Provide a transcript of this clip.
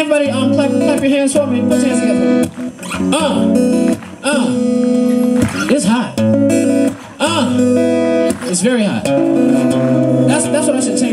everybody um clap clap your hands for me? Put your hands together. Uh, uh, it's hot. Uh, it's very hot. That's that's what I should change